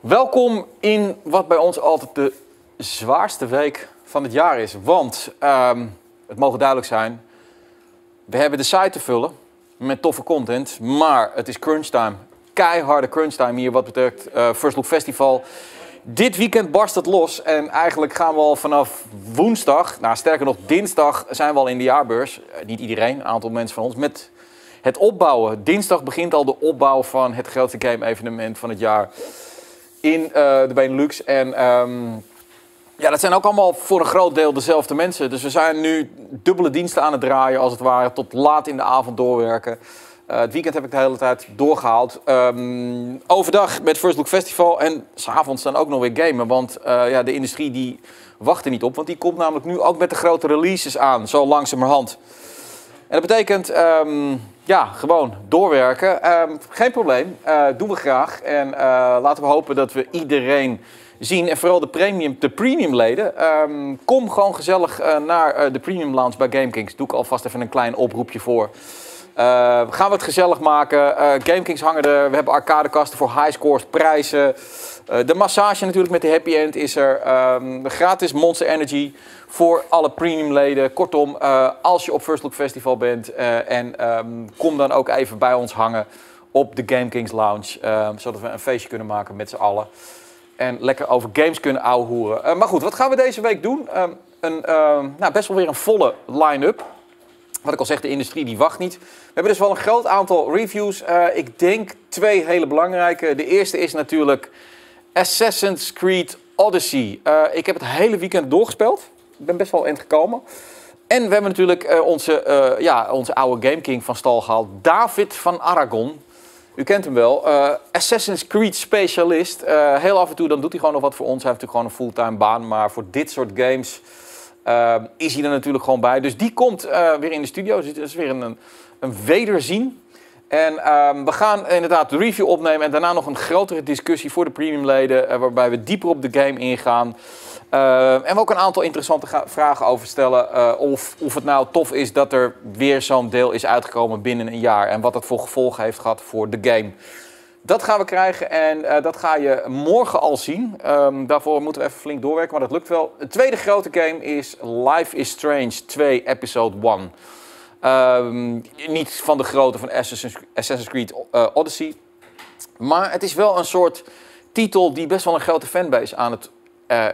Welkom in wat bij ons altijd de zwaarste week van het jaar is. Want ehm, het mogen duidelijk zijn, we hebben de site te vullen met toffe content, maar het is crunch time. Keiharde crunch time hier wat betreft eh, First Look Festival. Dit weekend barst het los en eigenlijk gaan we al vanaf woensdag, nou sterker nog dinsdag, zijn we al in de jaarbeurs. Eh, niet iedereen, een aantal mensen van ons, met het opbouwen. Dinsdag begint al de opbouw van het grootste game-evenement van het jaar in uh, de Benelux. En ehm, ja, dat zijn ook allemaal voor een groot deel dezelfde mensen. Dus we zijn nu dubbele diensten aan het draaien, als het ware, tot laat in de avond doorwerken. Uh, het weekend heb ik de hele tijd doorgehaald. Um, overdag met First Look Festival en s'avonds dan ook nog weer gamen. Want uh, ja, de industrie die wacht er niet op. Want die komt namelijk nu ook met de grote releases aan, zo langzamerhand. En dat betekent um, ja, gewoon doorwerken. Um, geen probleem, uh, doen we graag. En uh, laten we hopen dat we iedereen zien. En vooral de premium, de premium leden. Um, kom gewoon gezellig uh, naar de premium lounge bij GameKings. Doe ik alvast even een klein oproepje voor. Gaan we het gezellig maken. GameKings hangen er. We hebben arcadekasten voor highscores, prijzen. de massage natuurlijk met de happy end is er. gratis Monster Energy voor alle premium leden. Kortom, als je op First Look Festival bent en um, kom dan ook even bij ons hangen op de Game Kings Lounge. Uh, zodat we een feestje kunnen maken met z'n allen. En lekker over games kunnen ouwehoeren. maar goed, wat gaan we deze week doen? Ehm, een, ehm, nou, best wel weer een volle line-up. Wat ik al zeg, de industrie die wacht niet. We hebben dus wel een groot aantal reviews. ik denk twee hele belangrijke. De eerste is natuurlijk Assassin's Creed Odyssey. ik heb het hele weekend doorgespeeld ik ben best wel eind gekomen. En we hebben natuurlijk uh, onze, ja, onze oude Game King van stal gehaald, David van Aragon. U kent hem wel. Assassin's Creed specialist. heel af en toe dan doet hij gewoon nog wat voor ons. Hij heeft natuurlijk gewoon een fulltime baan. Maar voor dit soort games is hij er natuurlijk gewoon bij. Dus die komt weer in de studio. Dus is weer een, een wederzien. En um, we gaan inderdaad de review opnemen. En daarna nog een grotere discussie voor de premiumleden. waarbij we dieper op de game ingaan. Uh, en we ook een aantal interessante vragen over stellen. Uh, of, of het nou tof is dat er weer zo'n deel is uitgekomen binnen een jaar. En wat dat voor gevolgen heeft gehad voor de game. Dat gaan we krijgen en uh, dat ga je morgen al zien. Um, daarvoor moeten we even flink doorwerken, maar dat lukt wel. De tweede grote game is Life is Strange 2 Episode 1. Um, ehm, niet van de grootte van Assassin's, Creed Odyssey. Maar het is wel een soort titel die best wel een grote fanbase aan het uh,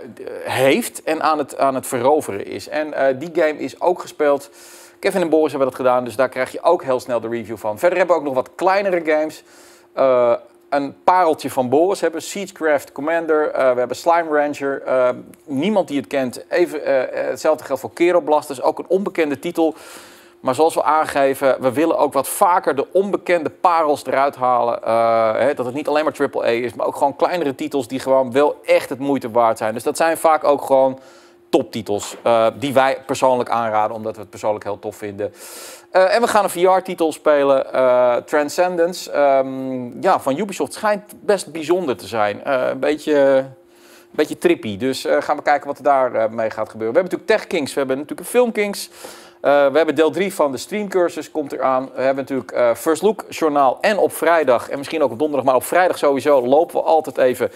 heeft en aan het, aan het veroveren is. En die game is ook gespeeld. Kevin en Boris hebben dat gedaan, dus daar krijg je ook heel snel de review van. Verder hebben we ook nog wat kleinere games. Uh, een pareltje van Boris hebben, Siegecraft Commander, we hebben Slime Rancher. niemand die het kent. Even, hetzelfde geldt voor Kero Blasters, ook een onbekende titel. Maar zoals we aangeven, we willen ook wat vaker de onbekende parels eruit halen. Hè, dat het niet alleen maar AAA is, maar ook gewoon kleinere titels die gewoon wel echt het moeite waard zijn. Dus dat zijn vaak ook gewoon toptitels uh, die wij persoonlijk aanraden, omdat we het persoonlijk heel tof vinden. Uh, en we gaan een VR-titel spelen, Transcendence. Um, ja, van Ubisoft schijnt best bijzonder te zijn. een beetje beetje trippy. Dus uh, gaan we kijken wat er daar mee gaat gebeuren. We hebben natuurlijk Tech Kings, we hebben natuurlijk Film Kings. Uh, we hebben deel 3 van de streamcursus, komt eraan. We hebben natuurlijk uh, First Look journaal en op vrijdag, en misschien ook op donderdag, maar op vrijdag sowieso, lopen we altijd even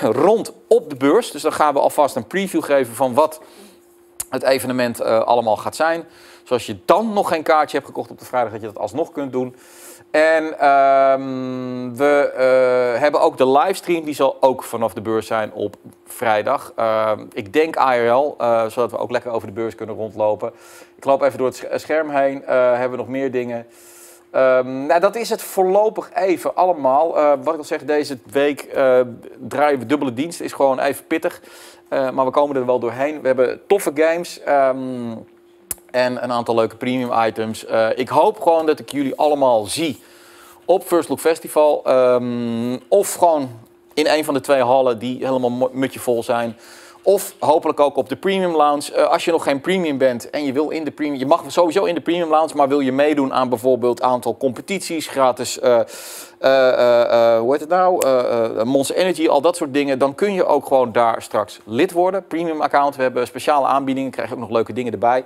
rond op de beurs. Dus dan gaan we alvast een preview geven van wat het evenement uh, allemaal gaat zijn. Zoals je dan nog geen kaartje hebt gekocht op de vrijdag, dat je dat alsnog kunt doen. En um, we hebben ook de livestream, die zal ook vanaf de beurs zijn op vrijdag. Uh, ik denk IRL, uh, zodat we ook lekker over de beurs kunnen rondlopen. Ik loop even door het scherm heen, hebben we nog meer dingen. Um, nou, dat is het voorlopig even allemaal. wat ik al zeg, deze week draaien we dubbele dienst, is gewoon even pittig. maar we komen er wel doorheen. We hebben toffe games. Um, en een aantal leuke premium items. Ik hoop gewoon dat ik jullie allemaal zie op First Look Festival. Um, of gewoon in een van de twee hallen die helemaal mutje vol zijn. Of hopelijk ook op de Premium Lounge. Uh, als je nog geen premium bent en je wil in de premium... Je mag sowieso in de Premium Lounge, maar wil je meedoen aan bijvoorbeeld aantal competities, gratis... Uh, hoe heet het nou? Monster Energy, al dat soort dingen. Dan kun je ook gewoon daar straks lid worden. Premium account, we hebben speciale aanbiedingen. Krijg je ook nog leuke dingen erbij.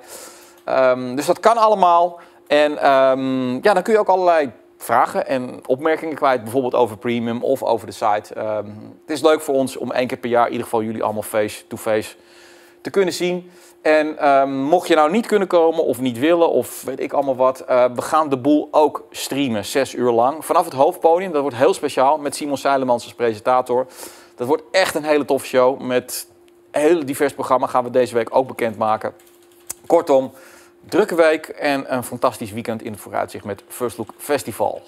Um, dus dat kan allemaal. En um, ja, dan kun je ook allerlei vragen en opmerkingen kwijt, bijvoorbeeld over premium of over de site. Ehm, het is leuk voor ons om één keer per jaar in ieder geval jullie allemaal face-to-face te kunnen zien. En ehm, mocht je nou niet kunnen komen of niet willen of weet ik allemaal wat, eh, we gaan de boel ook streamen, zes uur lang. Vanaf het hoofdpodium, dat wordt heel speciaal met Simon Seilemans als presentator. Dat wordt echt een hele toffe show met een heel divers programma gaan we deze week ook bekendmaken. Kortom, drukke week en een fantastisch weekend in het vooruitzicht met First Look Festival.